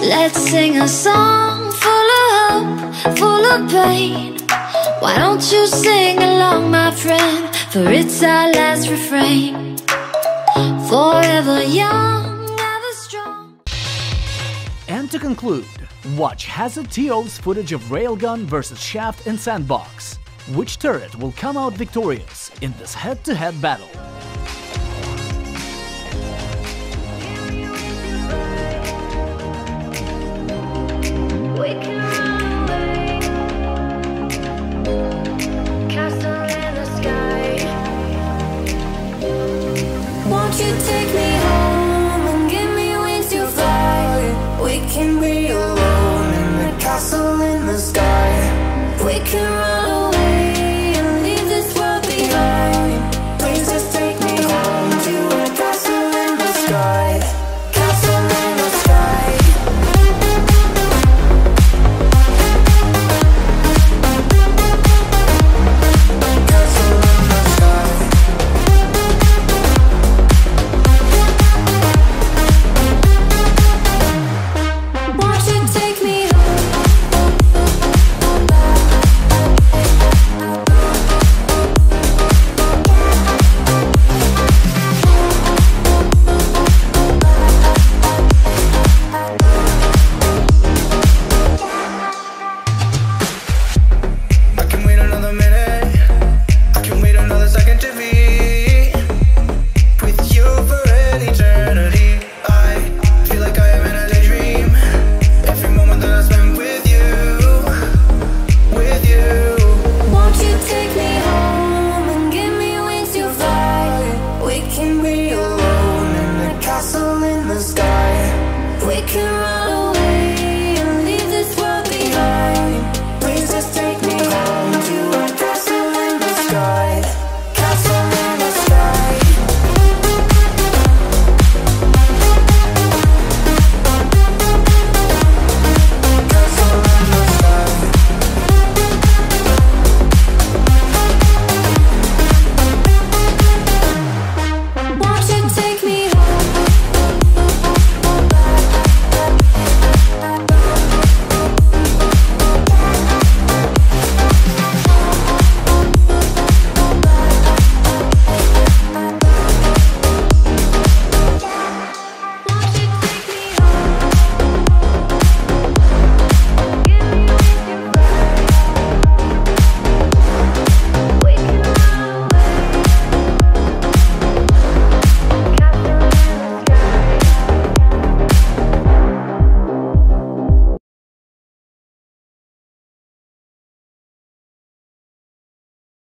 Let's sing a song full of hope, full of pain. Why don't you sing along, my friend? For it's our last refrain. Forever young, ever strong. And to conclude, watch Haza TO's footage of Railgun versus Shaft in Sandbox. Which turret will come out victorious in this head-to-head -head battle? we can run.